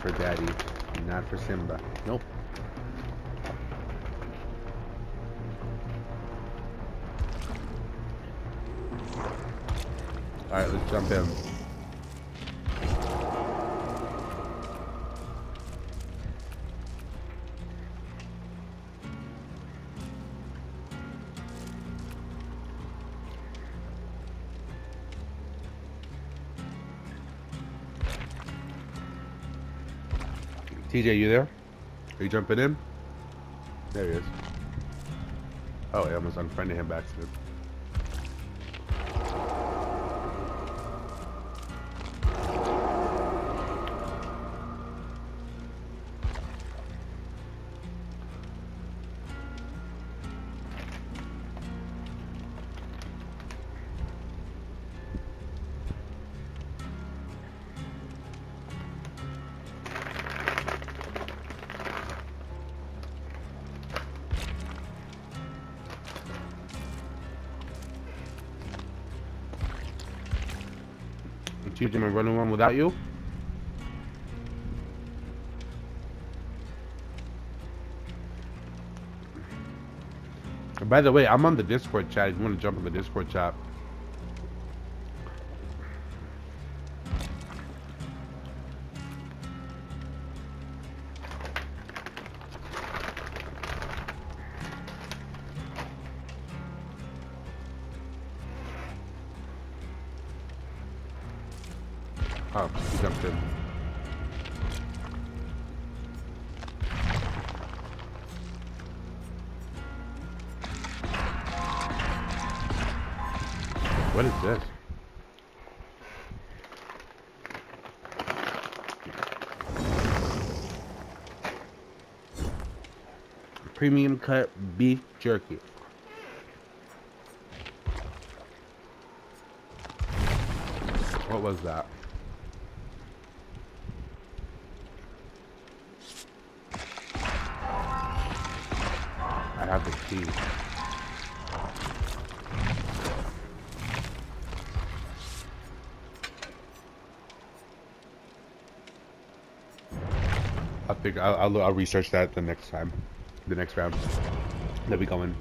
For Daddy, not for Simba. Nope. Alright, let's jump in. TJ, you there? Are you jumping in? There he is. Oh, I almost unfriended him by accident. Am I running one without you? By the way, I'm on the Discord chat if you want to jump in the Discord chat. Oh, he jumped in. What is this? Premium cut beef jerky. What was that? I'll, I'll, research that the next time, the next round that we go in.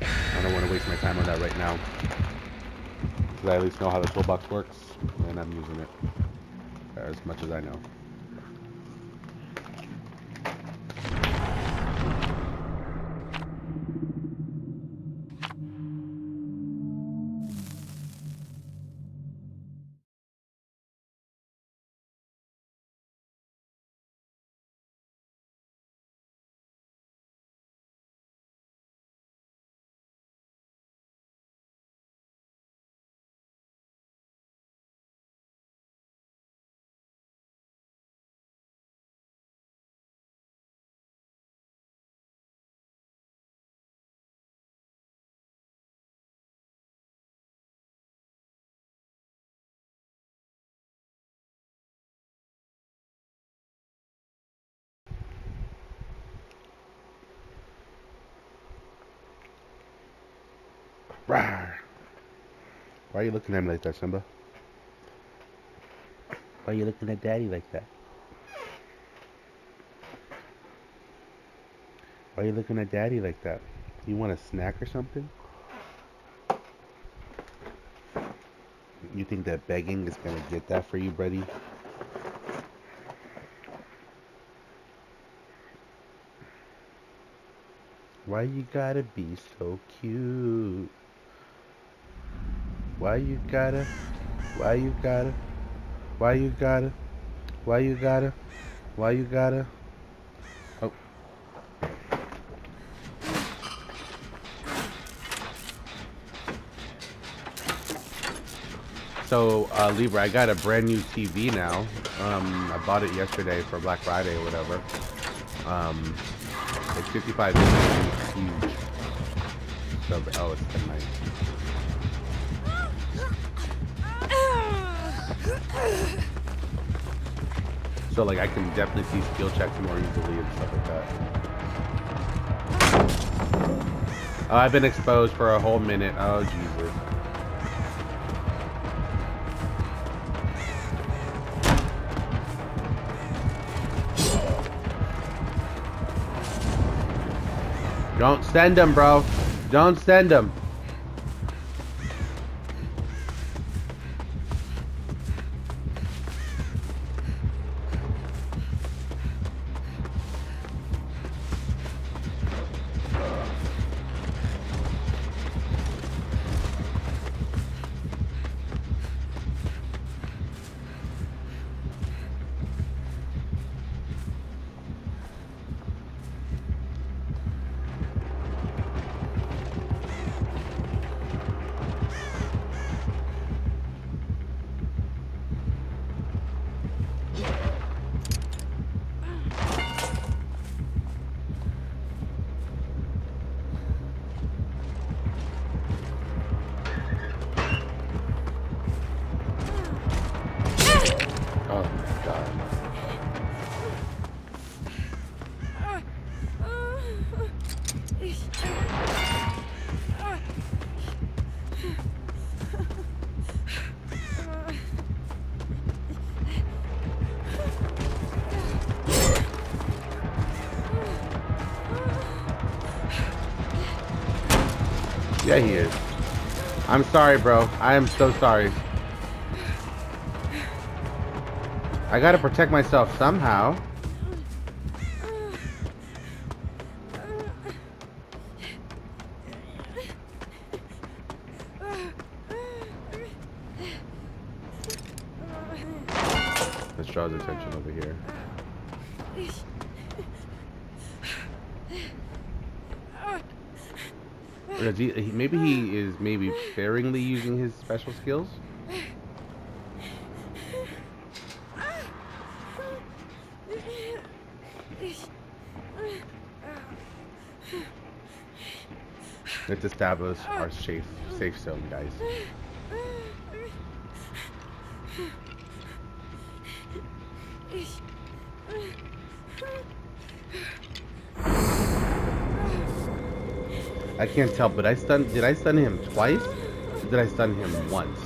I don't want to waste my time on that right now. Because I at least know how the toolbox works, and I'm using it as much as I know. Rawr. Why are you looking at me like that, Simba? Why are you looking at Daddy like that? Why are you looking at Daddy like that? You want a snack or something? You think that begging is gonna get that for you, buddy? Why you gotta be so cute? Why you gotta? Why you gotta? Why you gotta? Why you gotta? Why you gotta? Oh. So, uh, Libra, I got a brand new TV now. Um, I bought it yesterday for Black Friday or whatever. Um, it's 55 inches, huge. So, oh, it's 10 nice. So like I can definitely see skill checks more easily and stuff like that. Oh, I've been exposed for a whole minute. Oh Jesus. Don't send them, bro. Don't send them. Yeah, he is. I'm sorry, bro. I am so sorry. I gotta protect myself somehow. Let's draw attention over here. Or is he, he- maybe he is maybe sparingly using his special skills? Let's establish our safe safe zone, guys. I can't tell, but I stun. Did I stun him twice? Or did I stun him once?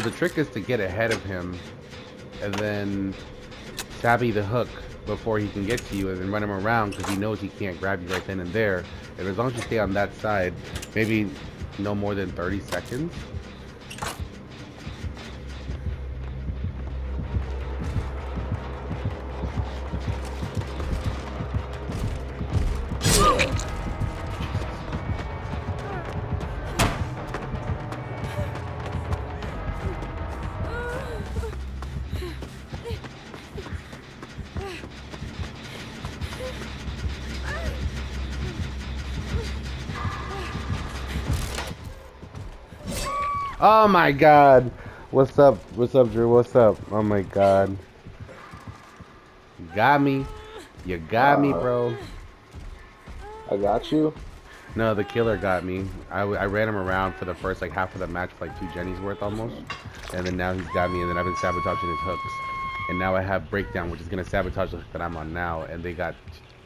So the trick is to get ahead of him, and then savvy the hook before he can get to you, and then run him around because he knows he can't grab you right then and there. And as long as you stay on that side, maybe no more than 30 seconds. Oh my god. What's up? What's up, Drew? What's up? Oh my god. You got me. You got me, Uh, bro. I got you. No, the killer got me. I ran him around for the first like half of the match, like two Jennies worth almost. And then now he's got me, and then I've been sabotaging his hooks. And now I have breakdown, which is gonna sabotage the hook that I'm on now. And they got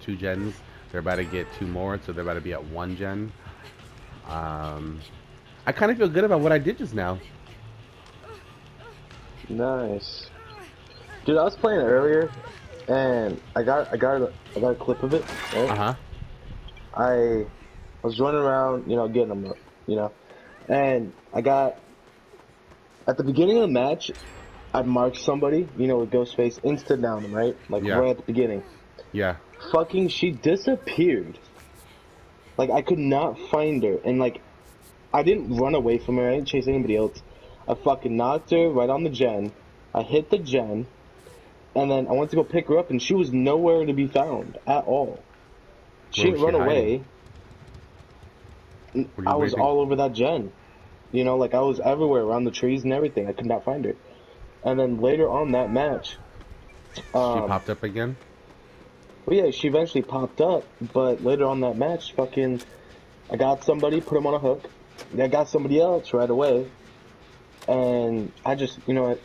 two gens. They're about to get two more, so they're about to be at one gen. Um, I kind of feel good about what I did just now. Nice. Dude, I was playing earlier, and I got I got I got a clip of it. Right? Uh huh. I was running around, you know, getting them up, you know, and I got at the beginning of the match, I marked somebody, you know, with Ghostface, insta down them, right? Like Yeah. right at the beginning. Yeah. Fucking, she disappeared. Like I could not find her, and like I didn't run away from her. I didn't chase anybody else. I fucking knocked her right on the gen. I hit the gen, and then I went to go pick her up, and she was nowhere to be found at all. She didn't run she away. I was all over that gen. You know, like I was everywhere around the trees and everything. I could not find her. And then later on that match, she um, popped up again. well, yeah, she eventually popped up, but later on that match, fucking, I got somebody, put him on a hook. I got somebody else right away, and I just, you know what,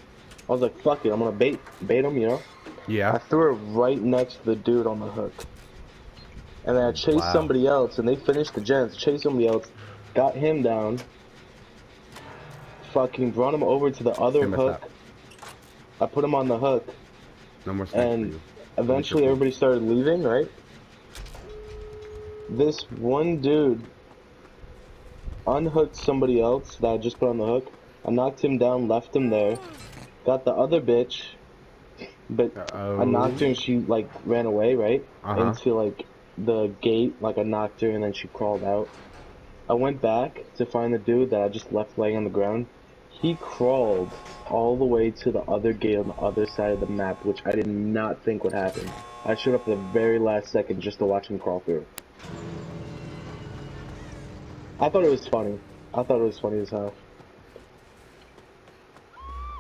I was like, fuck it, I'm gonna bait, bait him, you know. Yeah. I threw her right next to the dude on the hook. And then I chased Wow. somebody else, and they finished the gens, chased somebody else, got him down, fucking brought him over to the other hook. up. I put him on the hook. No more And. Eventually, everybody started leaving, right? This one dude unhooked somebody else that I just put on the hook. I knocked him down, left him there. Got the other bitch, but Uh-oh. I knocked her and she like ran away, right? Uh-huh. Into like the gate, like I knocked her and then she crawled out. I went back to find the dude that I just left laying on the ground. He crawled all the way to the other gate on the other side of the map, which I did not think would happen. I showed up at the very last second just to watch him crawl through. I thought it was funny. I thought it was funny as hell.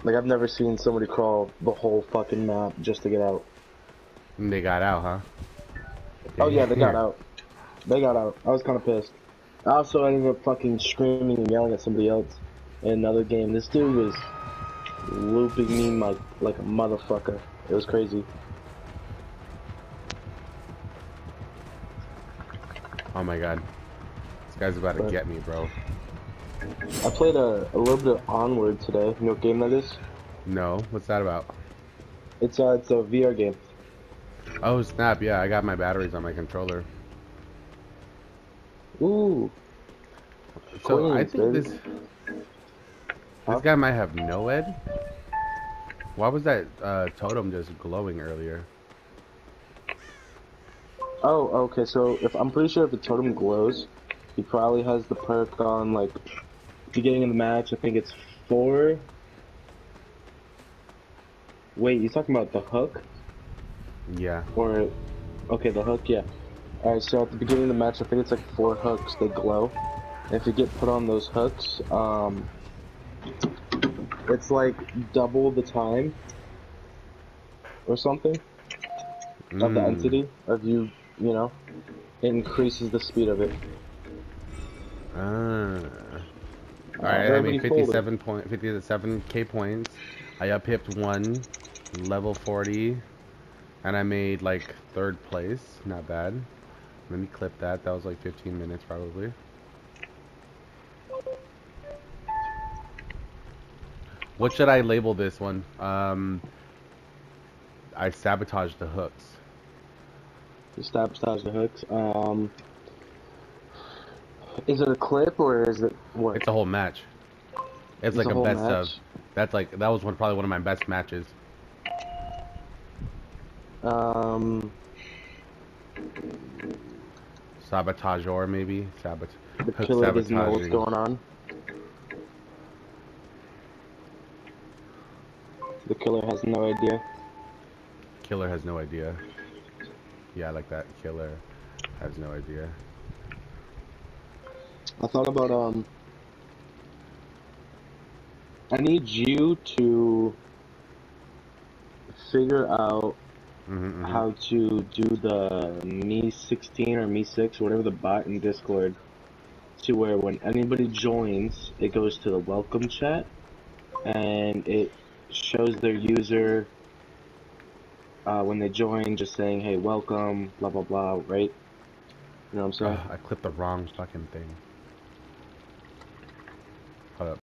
Like I've never seen somebody crawl the whole fucking map just to get out. And They got out, huh? Oh yeah, they got out. They got out. I was kind of pissed. I also ended up fucking screaming and yelling at somebody else in another game. This dude was looping me like like a motherfucker. It was crazy. Oh my god. Guy's about to But- get me, bro. I played a, a little bit of Onward today. You know what game that is? No, what's that about? It's uh it's a VR game. Oh snap! Yeah, I got my batteries on my controller. Ooh. So I think baby. this Huh? this guy might have NOED. Why was that uh, totem just glowing earlier? Oh, okay. So if I'm pretty sure if the totem glows, he probably has the perk on like beginning of the match. I think it's four. Wait, you talking about the hook Yeah. or? Okay, the hook. Yeah. All right. So at the beginning of the match, I think it's like four hooks. They glow. And if you get put on those hooks, um, it's like double the time or something of the Mm. entity of you. You know, it increases the speed of it. Ah. All right, I folded. 57 point, 57k points. I up hipped one, level 40, and I made like third place. Not bad. Let me clip that. That was like 15 minutes probably. What should I label this one? Um, I sabotaged the hooks. You sabotage the hooks. Um, is it a clip or is it what? It's a whole match. It's It's like a a, whole best of. That's like that was one probably one of my best matches. Um, Sabotageur maybe sabot. the killer doesn't know what's going on. The killer has no idea. Killer has no idea. Yeah, I like that. Killer has no idea. I thought about um. I need you to figure out Mm-hmm, how to do the Me 16 or MEE6, whatever the bot in Discord, to where when anybody joins, it goes to the welcome chat, and it shows their user uh, when they join, just saying, "Hey, welcome," blah blah blah, right? You know what I'm saying? I clipped the wrong fucking thing. Up.